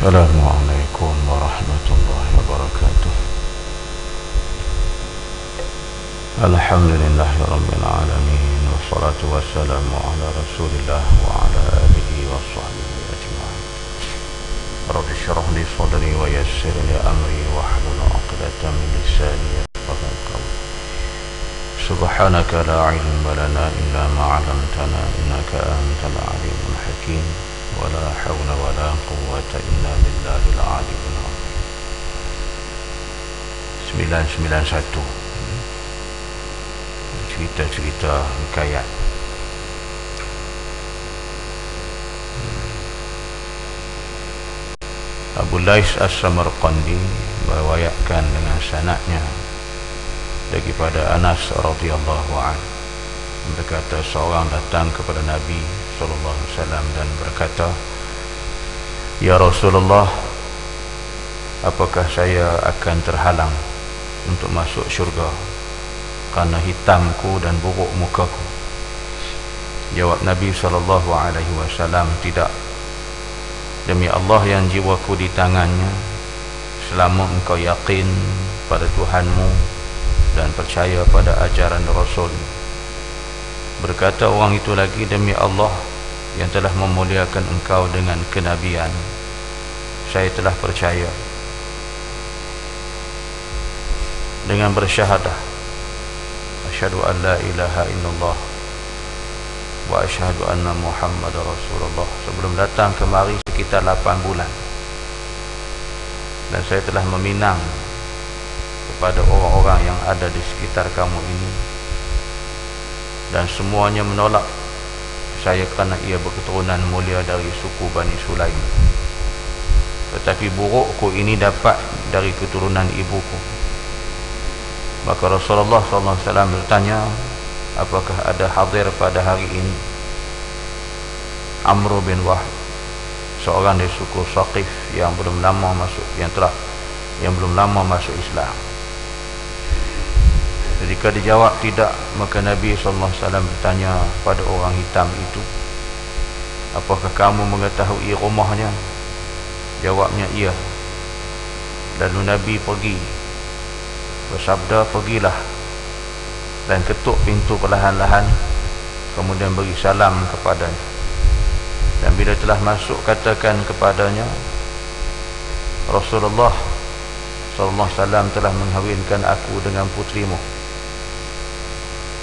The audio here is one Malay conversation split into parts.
السلام عليكم ورحمة الله وبركاته. الحمد لله رب العالمين والصلاة والسلام على رسول الله وعلى آله وصحبه أجمعين. رب اشرح لي صدري ويسر لي أمري واحلل عقدة من لساني يفقه قولي. سبحانك لا علم لنا إلا ما علمتنا إنك أنت العليم الحكيم. ولا حول ولا قوة إلا بالله العلي العظيم 991 cerita-cerita hikayat Abu Lais As-Samarqandi meriwayatkan dengan sanadnya daripada Anas radhiyallahu anhu berkata seorang datang kepada Nabi sallallahu alaihi wasallam dan berkata Ya Rasulullah apakah saya akan terhalang untuk masuk syurga kerana hitamku dan buruk mukaku? Jawab Nabi sallallahu alaihi wasallam tidak. Demi Allah yang jiwaku di tangannya selama engkau yakin pada Tuhanmu dan percaya pada ajaran Rasul. Berkata orang itu lagi demi Allah yang telah memuliakan engkau dengan kenabian. Saya telah percaya. Dengan bersyahadah asyhadu an la ilaha illallah wa asyhadu anna muhammad rasulullah. Sebelum datang kemari sekitar 8 bulan. Dan saya telah meminang kepada orang-orang yang ada di sekitar kamu ini. Dan semuanya menolak saya kerana ia berketurunan mulia dari suku Bani Sulaim. Tetapi burukku ini dapat dari keturunan ibuku. Maka Rasulullah SAW bertanya Apakah ada hadir pada hari ini? Amr bin Wahb Seorang dari suku Saqif Yang belum lama masuk Yang telah Yang belum lama masuk Islam Ketika dijawab tidak Maka Nabi SAW bertanya Pada orang hitam itu Apakah kamu mengetahui rumahnya? Jawabnya iya. Lalu Nabi pergi. Bersabda pergilah. Dan ketuk pintu perlahan-lahan kemudian beri salam kepadanya. Dan bila telah masuk katakan kepadanya Rasulullah sallallahu alaihi wasallam telah menghawinkan aku dengan putrimu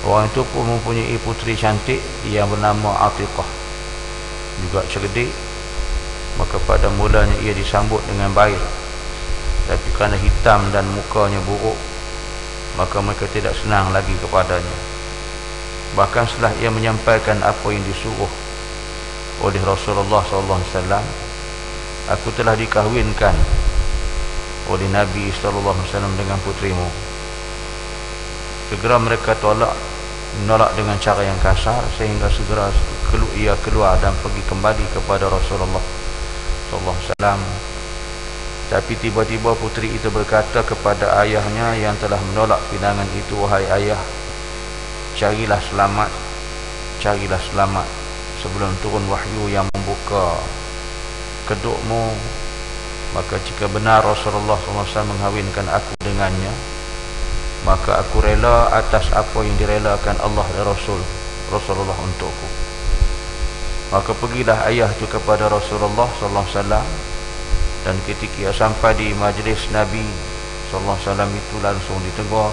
orang itu pun mempunyai putri cantik yang bernama Atiqah. Juga cerdik maka pada mulanya ia disambut dengan baik. Tapi kerana hitam dan mukanya buruk maka mereka tidak senang lagi kepadanya. Bahkan setelah ia menyampaikan apa yang disuruh oleh Rasulullah SAW aku telah dikahwinkan oleh Nabi SAW dengan putrimu. Segera mereka tolak menolak dengan cara yang kasar sehingga segera ia keluar dan pergi kembali kepada Rasulullah SAW tapi tiba-tiba puteri itu berkata kepada ayahnya yang telah menolak pinangan itu Wahai ayah Carilah selamat Carilah selamat Sebelum turun wahyu yang membuka Kedukmu Maka jika benar Rasulullah SAW menghawinkan aku dengannya Maka aku rela atas apa yang direlakan Allah dan Rasul Rasulullah untukku. Maka pergilah ayah itu kepada Rasulullah SAW dan ketika ia sampai di majlis Nabi sallallahu alaihi wasallam itu langsung ditegur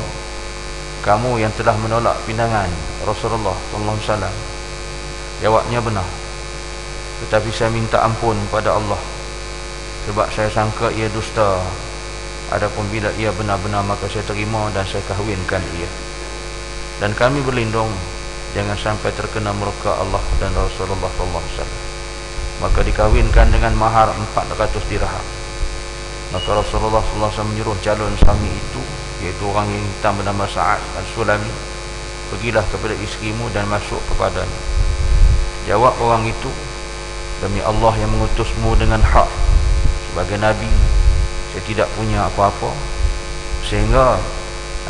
kamu yang telah menolak pinangan Rasulullah sallallahu alaihi wasallam. Jawabnya benar. Tetapi saya minta ampun pada Allah. Sebab saya sangka ia dusta adapun bila ia benar-benar maka saya terima dan saya kahwinkan ia. Dan kami berlindung jangan sampai terkena murka Allah dan Rasulullah sallallahu wasallam. Maka dikawinkan dengan mahar 400 dirham. Maka Rasulullah SAW menyuruh calon suami itu iaitu orang yang hitam bernama Sa'ad al-Sulami pergilah kepada isterimu dan masuk kepadanya. Jawab orang itu demi Allah yang mengutusmu dengan hak sebagai Nabi saya tidak punya apa-apa sehingga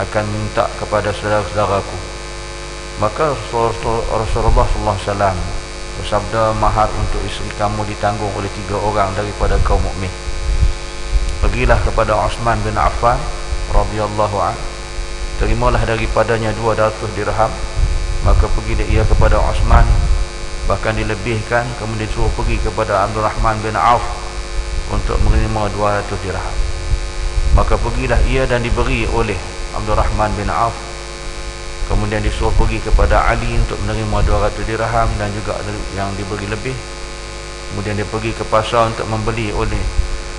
akan minta kepada saudara-saudaraku. Maka Rasulullah SAW bersabda mahar untuk isteri kamu ditanggung oleh tiga orang daripada kaum mukmin. Pergilah kepada Osman bin Affan radhiyallahu an. Terimalah daripadanya 200 dirham. Maka pergi dia kepada Osman bahkan dilebihkan kemudian suruh pergi kepada Abdul Rahman bin Auf untuk menerima 200 dirham. Maka pergilah ia dan diberi oleh Abdul Rahman bin Auf. Kemudian disuruh pergi kepada Ali untuk menerima 200 dirham dan juga yang diberi lebih. Kemudian dia pergi ke pasar untuk membeli oleh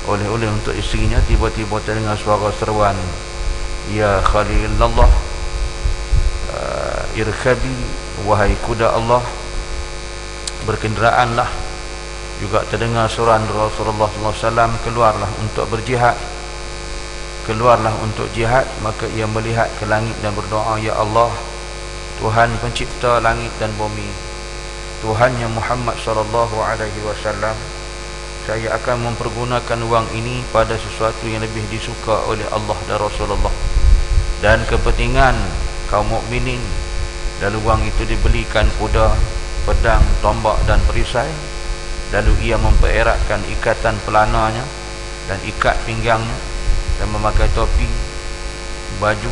oleh-oleh untuk isterinya. Tiba-tiba terdengar suara seruan ya khalilullah uh, irkhabi wahai kuda Allah berkenderaanlah juga terdengar suara Rasulullah SAW keluarlah untuk berjihad. Keluarlah untuk jihad maka ia melihat ke langit dan berdoa ya Allah Tuhan pencipta langit dan bumi Tuhannya Muhammad sallallahu alaihi wasallam saya akan mempergunakan wang ini pada sesuatu yang lebih disuka oleh Allah dan Rasulullah. Dan kepentingan kaum mukminin. Lalu wang itu dibelikan kuda pedang tombak dan perisai lalu ia mempereratkan ikatan pelananya dan ikat pinggangnya dan memakai topi baju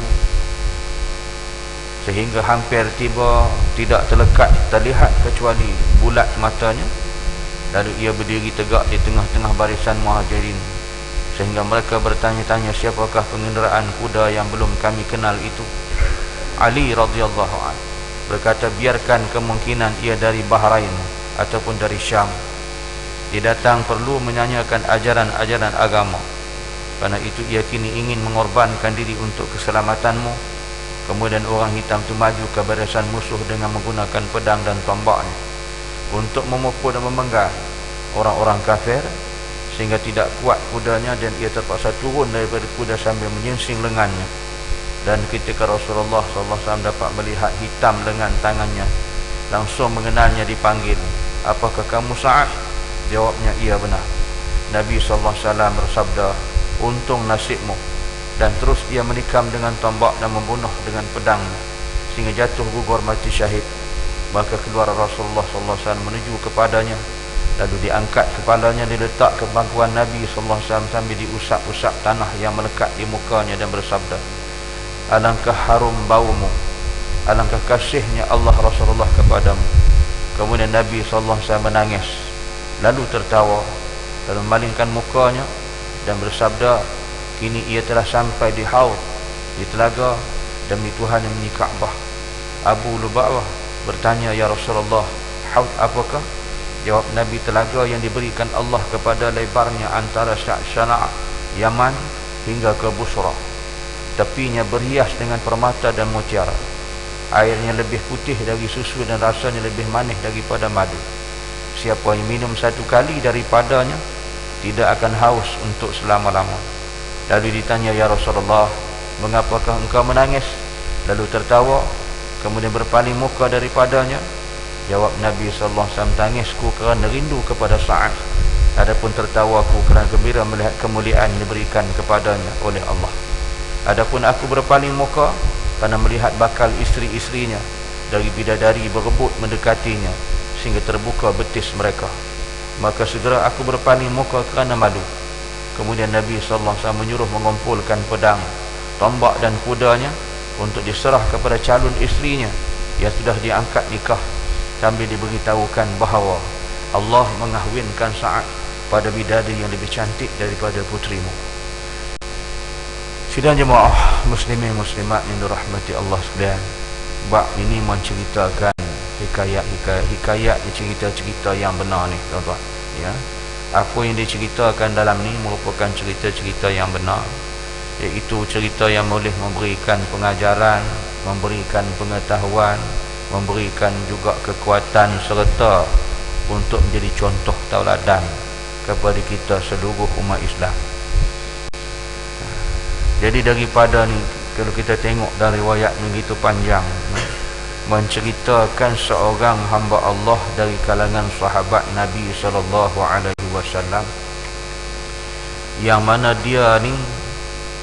sehingga hampir tiba tidak terlekat terlihat kecuali bulat matanya. Lalu ia berdiri tegak di tengah-tengah barisan muhajirin sehingga mereka bertanya-tanya siapakah pengenderaan kuda yang belum kami kenal itu. Ali radhiyallahu an berkata biarkan kemungkinan ia dari Bahrain ataupun dari Syam dia datang perlu menyanyikan ajaran-ajaran agama. Kerana itu ia kini ingin mengorbankan diri untuk keselamatanmu. Kemudian orang hitam itu maju ke barisan musuh dengan menggunakan pedang dan tombaknya. Untuk memukul dan memenggal orang-orang kafir Sehingga tidak kuat kudanya dan ia terpaksa turun daripada kuda sambil menyingsing lengannya. Dan ketika Rasulullah SAW dapat melihat hitam lengan tangannya Langsung mengenalnya dipanggil Apakah kamu saat? Jawabnya ia benar. Nabi SAW bersabda untung nasibmu. Dan terus ia menikam dengan tombak dan membunuh dengan pedang sehingga jatuh gugur mati syahid. Maka keluar Rasulullah wasallam menuju kepadanya lalu diangkat kepalanya diletak ke bangkuan Nabi wasallam sambil diusap-usap tanah yang melekat di mukanya dan bersabda alangkah harum baumu alangkah kasihnya Allah Rasulullah kepadamu. Kemudian Nabi wasallam menangis lalu tertawa lalu malingkan mukanya dan bersabda kini ia telah sampai di haud di telaga demi Tuhan yang Ka'bah Abu Luba'wah bertanya ya Rasulullah haud apakah? Jawab Nabi telaga yang diberikan Allah kepada lebarnya antara Syana' Yaman hingga ke Busra. Tepinya berhias dengan permata dan mutiara. Airnya lebih putih dari susu dan rasanya lebih manis daripada madu siapa yang minum satu kali daripadanya tidak akan haus untuk selama-lama. Lalu ditanya ya Rasulullah mengapakah engkau menangis? Lalu tertawa kemudian berpaling muka daripadanya. Jawab Nabi sallallahu alaihi wasallam tangisku kerana rindu kepada Sa'ad. Adapun tertawaku kerana gembira melihat kemuliaan yang diberikan kepadanya oleh Allah. Adapun aku berpaling muka kerana melihat bakal isteri-isterinya dari bidadari berebut mendekatinya sehingga terbuka betis mereka. Maka segera aku berpaling muka kerana malu kemudian Nabi SAW menyuruh mengumpulkan pedang tombak dan kudanya untuk diserah kepada calon isterinya yang sudah diangkat nikah sambil diberitahukan bahawa Allah mengahwinkan saat pada bidadari yang lebih cantik daripada putrimu. Sidang jemaah muslimin muslimat yang dirahmati Allah sekalian bab ini menceritakan hikayat-hikayat hikayat cerita-cerita yang benar ni tuan-tuan. Ya. Apa yang diceritakan dalam ni merupakan cerita-cerita yang benar. Iaitu cerita yang boleh memberikan pengajaran memberikan pengetahuan memberikan juga kekuatan serta untuk menjadi contoh tauladan kepada kita seluruh umat Islam. Jadi daripada ni kalau kita tengok dari riwayat begitu panjang menceritakan seorang hamba Allah dari kalangan sahabat Nabi sallallahu alaihi wasallam yang mana dia ni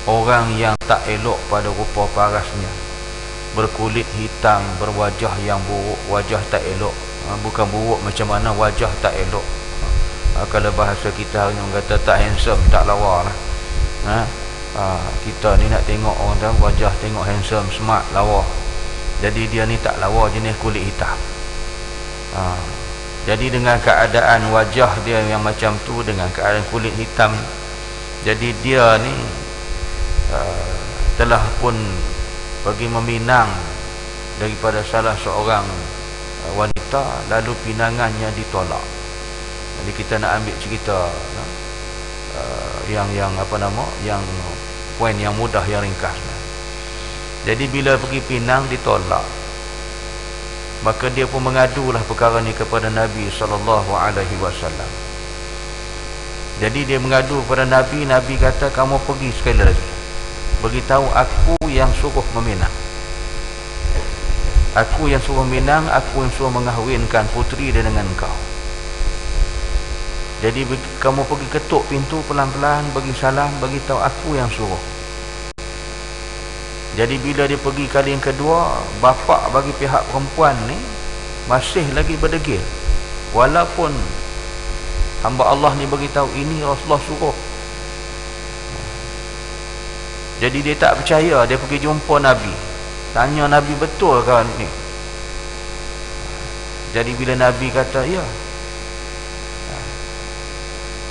orang yang tak elok pada rupa parasnya berkulit hitam berwajah yang buruk wajah tak elok. Ha, bukan buruk macam mana wajah tak elok. Ha, kalau bahasa kita ni kata tak handsome tak lawa lah. Ha, ha, kita ni nak tengok orang tu wajah tengok handsome smart lawa jadi dia ni tak lawa jenis kulit hitam. Ha, jadi dengan keadaan wajah dia yang macam tu dengan keadaan kulit hitam jadi dia ni uh, telah pun bagi meminang daripada salah seorang uh, wanita lalu pinangannya ditolak. Jadi kita nak ambil cerita uh, yang yang apa nama yang poin yang mudah yang ringkas jadi bila pergi pinang ditolak. Maka dia pun mengadulah perkara ni kepada Nabi sallallahu alaihi wasallam. Jadi dia mengadu kepada Nabi Nabi kata kamu pergi sekali lagi. Beritahu aku yang suruh meminang. Aku yang suruh minang Aku yang suruh mengahwinkan putri dia dengan kau. Jadi kamu pergi ketuk pintu pelan-pelan Bagi salam Bagi tahu aku yang suruh Jadi bila dia pergi kali yang kedua Bapa bagi pihak perempuan ni Masih lagi berdegil. Walaupun Hamba Allah ni bagi tahu Ini Rasulullah suruh. Jadi dia tak percaya Dia pergi jumpa Nabi. Tanya Nabi betul kan ni? Jadi bila Nabi kata ya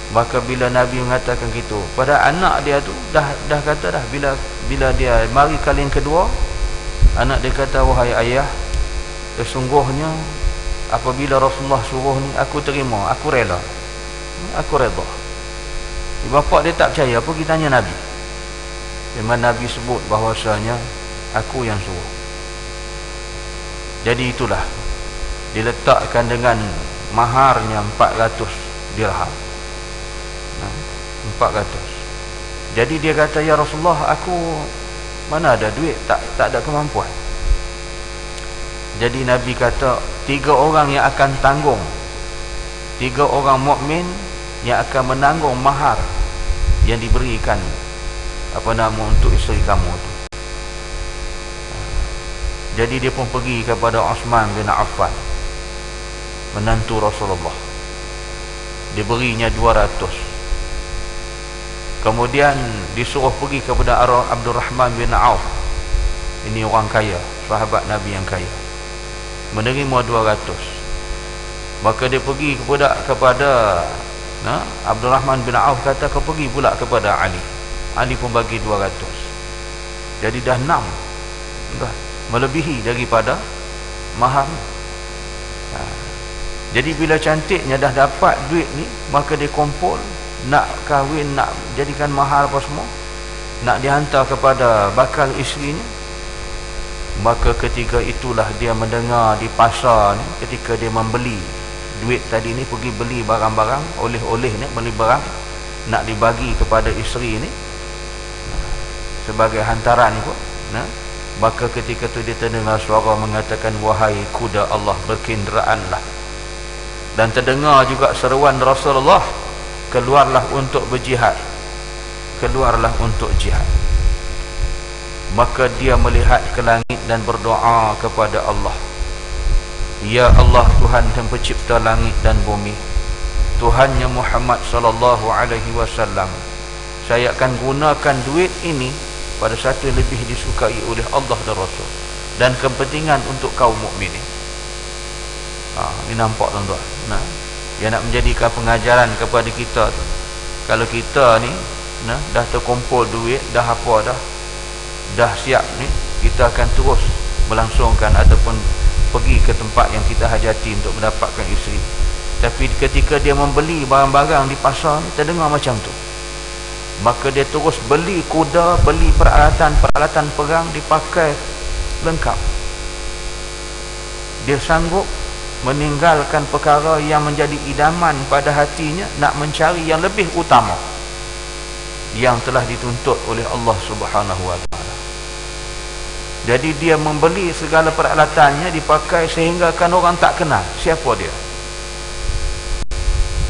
Maka bila Nabi mengatakan gitu Pada anak dia tu Dah dah kata dah Bila bila dia mari kali yang kedua Anak dia kata Wahai ayah Sesungguhnya Apabila Rasulullah suruh ni Aku terima Aku rela. Aku reda Bapa dia tak percaya Apa kita tanya Nabi. Memang Nabi sebut bahawasanya aku yang suruh. Jadi itulah diletakkan dengan maharnya 400 dirham 400 jadi dia kata ya Rasulullah aku mana ada duit? Tak tak ada kemampuan. Jadi Nabi kata tiga orang yang akan tanggung. Tiga orang mukmin yang akan menanggung mahar yang diberikan apa nama untuk isteri kamu tu. Jadi dia pun pergi kepada Osman bin Affan Menantu Rasulullah. Diberinya 200 Kemudian disuruh pergi kepada Abdul Rahman bin Auf. Ini orang kaya Sahabat Nabi yang kaya. Menerima 200 Maka dia pergi kepada kepada nah, Abdul Rahman bin Auf kata kau pergi pula kepada Ali. Ali pun bagi 200 Jadi dah 6 Dah melebihi daripada mahar. Ha. jadi bila cantiknya dah dapat duit ni maka dia kumpul nak kahwin nak jadikan mahar apa semua nak dihantar kepada bakal isterinya maka ketika itulah dia mendengar di pasar ni ketika dia membeli duit tadi ni pergi beli barang-barang oleh-oleh ni beli barang nak dibagi kepada isteri ni sebagai hantaran pun nah Maka ketika itu dia terdengar suara mengatakan Wahai kuda Allah berkenderaanlah Dan terdengar juga seruan Rasulullah Keluarlah untuk berjihad. Keluarlah untuk jihad. Maka dia melihat ke langit dan berdoa kepada Allah. Ya Allah Tuhan yang pencipta langit dan bumi. Tuhannya Muhammad sallallahu alaihi wasallam. Saya akan gunakan duit ini pada satu yang lebih disukai oleh Allah dan Rasul. Dan kepentingan untuk kaum mukminin. Ha, ini nampak tuan-tuan. Nah, yang nak menjadikan pengajaran kepada kita tu. Kalau kita ni nah, dah terkumpul duit, dah apa dah, dah siap ni, kita akan terus melangsungkan ataupun pergi ke tempat yang kita hajati untuk mendapatkan isteri. Tapi ketika dia membeli barang-barang di pasar ni, terdengar macam tu maka dia terus beli kuda beli peralatan-peralatan perang dipakai lengkap dia sanggup meninggalkan perkara yang menjadi idaman pada hatinya nak mencari yang lebih utama. Yang telah dituntut oleh Allah Subhanahu wa taala. Jadi dia membeli segala peralatannya dipakai sehingga kan orang tak kenal siapa dia.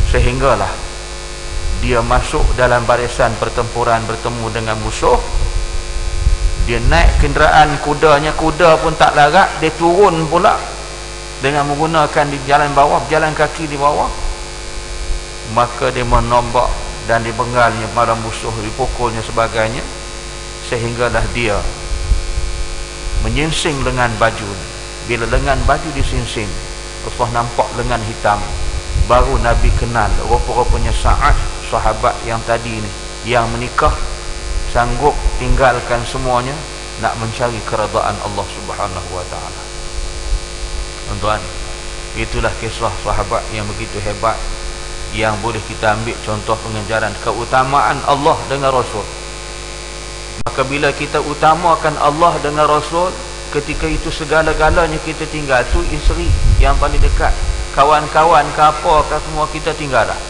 Sehinggalah dia masuk dalam barisan pertempuran bertemu dengan musuh. Dia naik kenderaan kudanya kuda pun tak larat dia turun pula dengan menggunakan di jalan bawah jalan kaki di bawah maka dia menombak dan dibenggalnya pada musuh dipukulnya sebagainya sehinggalah dia menyingsing lengan baju bila lengan baju disingsing Allah nampak lengan hitam baru Nabi kenal rupa-rupanya saat sahabat yang tadi ni yang menikah sanggup tinggalkan semuanya nak mencari keredaan Allah Subhanahu wa taala. Tuan-tuan, itulah kisah sahabat yang begitu hebat yang boleh kita ambil contoh pengejaran keutamaan Allah dengan Rasul. Maka bila kita utamakan Allah dengan Rasul, ketika itu segala-galanya kita tinggal tu isteri yang paling dekat, kawan-kawan ke apa ke semua kita tinggal dah.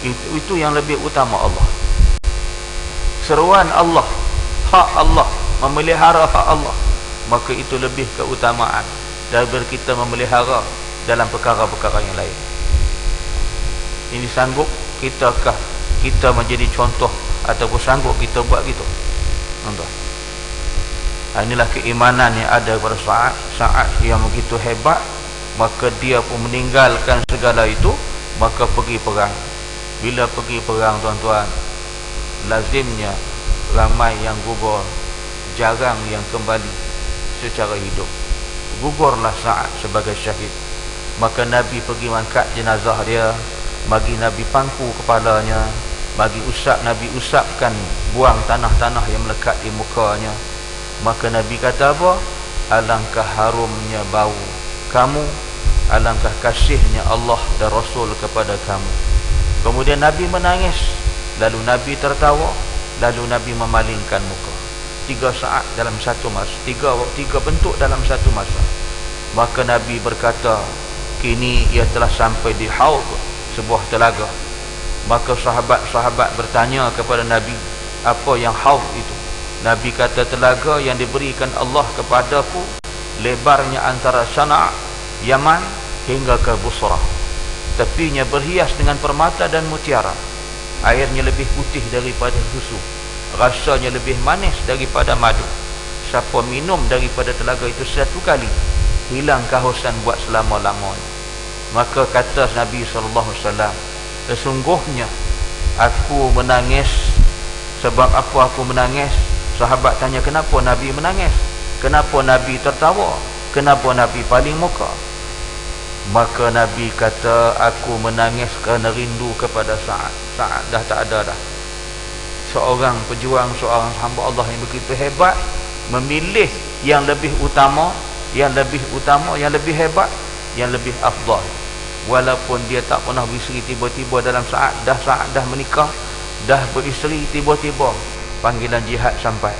Itu, itu yang lebih utama Allah. Seruan Allah, hak Allah, memelihara hak Allah, maka itu lebih keutamaan daripada kita memelihara dalam perkara-perkara yang lain. Ini sanggup kitakah kita menjadi contoh ataupun sanggup kita buat gitu? Tuan ha, inilah keimanan yang ada pada saat saat yang begitu hebat maka dia pun meninggalkan segala itu maka pergi perang. Bila pergi perang tuan-tuan lazimnya ramai yang gugur jarang yang kembali secara hidup gugurlah saat sebagai syahid. Maka Nabi pergi mangkat jenazah dia bagi Nabi pangku kepalanya bagi usap Nabi usapkan buang tanah-tanah yang melekat di mukanya. Maka Nabi kata apa? Alangkah harumnya bau kamu alangkah kasihnya Allah dan Rasul kepada kamu. Kemudian Nabi menangis lalu Nabi tertawa lalu Nabi memalingkan muka tiga saat dalam satu masa. Tiga tiga bentuk dalam satu masa. Maka Nabi berkata kini ia telah sampai di haud sebuah telaga. Maka sahabat-sahabat bertanya kepada Nabi apa yang hauf itu? Nabi kata telaga yang diberikan Allah kepadaku lebarnya antara Sana' Yaman hingga ke Busra. Tepinya berhias dengan permata dan mutiara. Airnya lebih putih daripada susu rasanya lebih manis daripada madu. Siapa minum daripada telaga itu satu kali hilang kehausan buat selama-lamanya. Maka kata Nabi wasallam sesungguhnya aku menangis sebab apa aku menangis? Sahabat tanya kenapa Nabi menangis? Kenapa Nabi tertawa? Kenapa Nabi paling muka? Maka Nabi kata aku menangis kerana rindu kepada saat saat dah tak ada dah seorang pejuang seorang hamba Allah yang begitu hebat memilih yang lebih utama yang lebih utama yang lebih hebat yang lebih afdal. Walaupun dia tak pernah beriseri tiba-tiba dalam saat dah saat dah menikah dah beriseri tiba-tiba panggilan jihad sampai.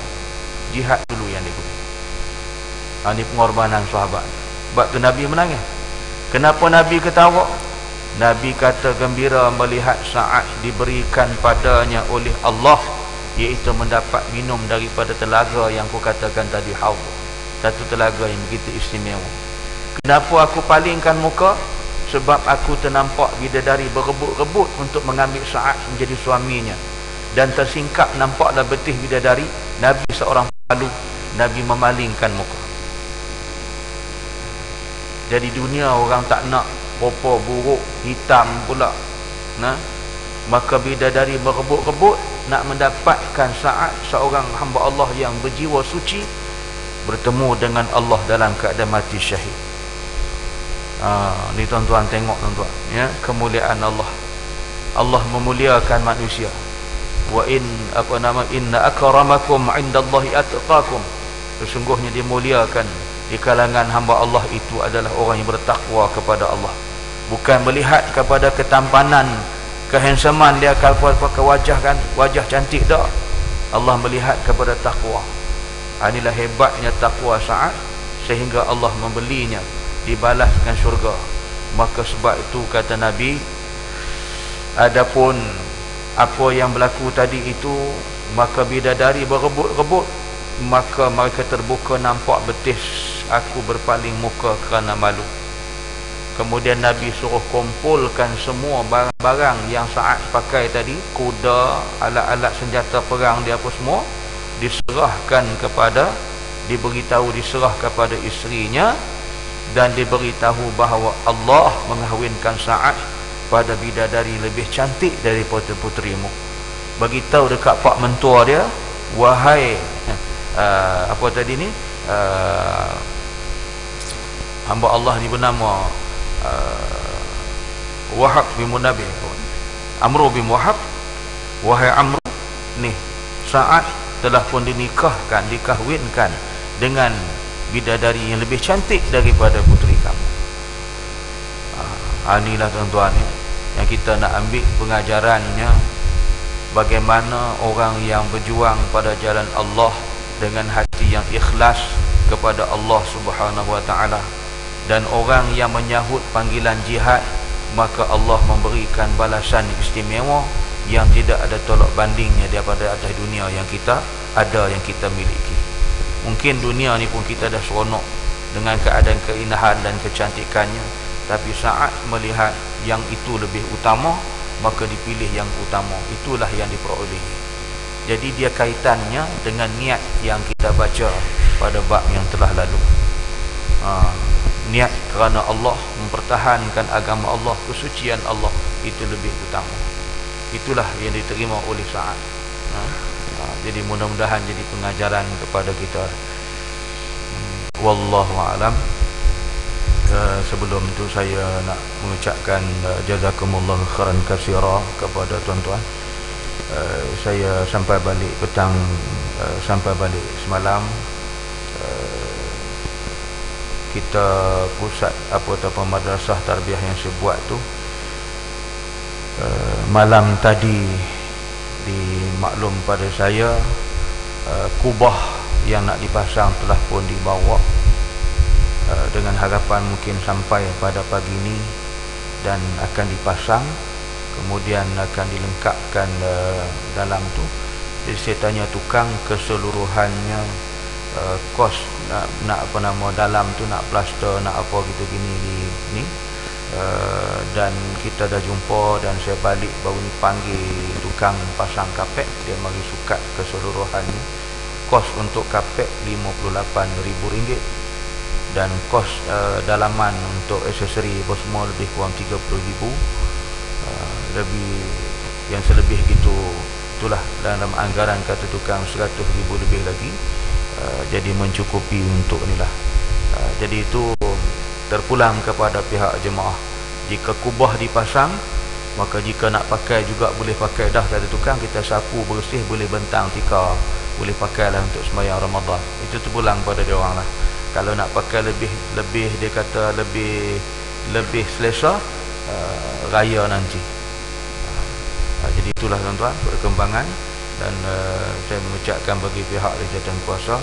Jihad dulu yang dia ha, ini pengorbanan sahabat. Sebab tu Nabi menangis. Kenapa Nabi ketawa Nabi kata gembira melihat saat diberikan padanya oleh Allah iaitu mendapat minum daripada telaga yang aku katakan tadi hawa satu telaga yang begitu istimewa. Kenapa aku palingkan muka? Sebab aku ternampak bidadari berebut-rebut untuk mengambil saat menjadi suaminya. Dan tersingkap nampaklah betih bidadari Nabi seorang palu Nabi memalingkan muka. Jadi dunia orang tak nak rupa buruk hitam pula. Nah. Maka bidadari berebut-rebut nak mendapatkan saat seorang hamba Allah yang berjiwa suci bertemu dengan Allah dalam keadaan mati syahid. Ha, ni tuan-tuan tengok tuan-tuan ya kemuliaan Allah. Allah memuliakan manusia. Wa in apa nama inna akramakum indallahi atqakum. Sesungguhnya dimuliakan di kalangan hamba Allah itu adalah orang yang bertakwa kepada Allah bukan melihat kepada ketampanan kehansaman dia kalau pakai wajah kan wajah cantik dak Allah melihat kepada takwa ha, inilah hebatnya takwa saat sehingga Allah membelinya dibalaskan syurga. Maka sebab itu kata Nabi adapun apa yang berlaku tadi itu maka bidadari berebut-rebut maka mereka terbuka nampak betis aku berpaling muka kerana malu kemudian Nabi suruh kumpulkan semua barang-barang yang saat pakai tadi. Kuda, alat-alat senjata perang dia apa semua. Diserahkan kepada diberitahu diserah kepada isterinya. Dan diberitahu bahawa Allah mengahwinkan Sa'ad pada bidadari lebih cantik daripada putrimu. Bagi tahu dekat pak mentua dia wahai uh, apa tadi ni? Uh, hamba Allah ni bernama uh, Wahab bin Munabi Amru bin Wahab wahai Amru ni Sa'ad telah pun dinikahkan dikahwinkan dengan bidadari yang lebih cantik daripada puteri kamu. Ha, inilah tuan-tuan yang kita nak ambil pengajarannya. Bagaimana orang yang berjuang pada jalan Allah dengan hati yang ikhlas kepada Allah Subhanahu wa taala dan orang yang menyahut panggilan jihad maka Allah memberikan balasan istimewa yang tidak ada tolak bandingnya daripada atas dunia yang kita ada yang kita miliki. Mungkin dunia ni pun kita dah seronok dengan keadaan keindahan dan kecantikannya. Tapi saat melihat yang itu lebih utama maka dipilih yang utama. Itulah yang diperolehi. Jadi dia kaitannya dengan niat yang kita baca pada bab yang telah lalu. Ha, niat kerana Allah mempertahankan agama Allah kesucian Allah itu lebih utama. Itulah yang diterima oleh saat. Ha? Jadi mudah-mudahan jadi pengajaran kepada kita. Hmm, wallahu alam. Uh, sebelum itu saya nak mengucapkan uh, jazakumullahu khairan katsira kepada tuan-tuan. Uh, saya sampai balik petang uh, sampai balik semalam kita pusat apa apa madrasah tarbiyah yang saya buat tu uh, malam tadi dimaklum pada saya uh, kubah yang nak dipasang telah pun dibawa uh, dengan harapan mungkin sampai pada pagi ini dan akan dipasang kemudian akan dilengkapkan dalam tu. Jadi saya tanya tukang keseluruhannya uh, kos nak, nak apa nama dalam tu nak plaster nak apa gitu gini ni, ni Eh, dan kita dah jumpa dan saya balik baru ni panggil tukang pasang kapek. Dia mari sukat keseluruhannya kos untuk kapek RM58,000 dan kos uh, dalaman untuk aksesori apa semua lebih kurang RM30,000 uh, lebih yang selebih itu itulah. Dalam anggaran kata tukang RM100,000 lebih lagi uh, jadi mencukupi untuk inilah uh, jadi itu terpulang kepada pihak jemaah. Jika kubah dipasang maka jika nak pakai juga boleh pakai dah kata tukang. Kita sapu bersih boleh bentang tika boleh pakai lah untuk semayang Ramadan. Itu terpulang pada dia lah. Kalau nak pakai lebih lebih dia kata lebih lebih selesa uh, raya nanti. Uh, jadi itulah tuan-tuan perkembangan dan uh, saya mengucapkan bagi pihak Jabatan Kuasa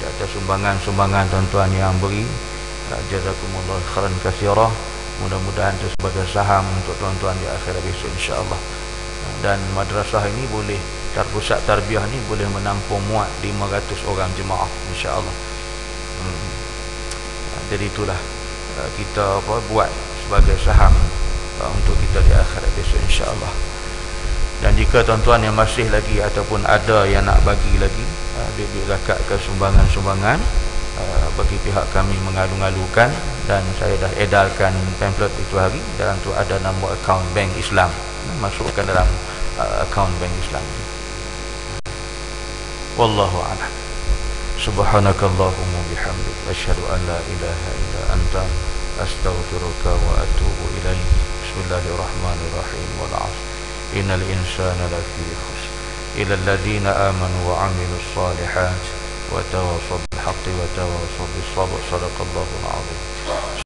di atas sumbangan-sumbangan tuan-tuan yang beri jazakumullah khairan katsira mudah-mudahan itu sebagai saham untuk tuan-tuan di akhirat besok insyaallah. Dan madrasah ini boleh terpusat tarbiyah ni boleh menampung muat 500 orang jemaah insyaallah. Hmm. jadi itulah uh, kita apa buat sebagai saham uh, untuk kita di akhirat besok insyaallah dan jika tuan-tuan yang masih lagi ataupun ada yang nak bagi lagi duit-duit zakat ke sumbangan-sumbangan. Uh, bagi pihak kami mengalu-alukan dan saya dah edarkan pamphlet itu hari dalam tu ada nama akaun bank Islam. Masukkan dalam uh, akaun bank Islam wallahu a'lam. Subhanakallahumma bihamdika asyhadu an la ilaha illa anta astaghfiruka wa atubu ilaik bismillahirrahmanirrahim. Wal 'asr إن الإنسان لفي خسر. إلى الذين آمنوا وعملوا الصالحات وتواصوا بالحق وتواصوا بالصبر. صدق الله العظيم.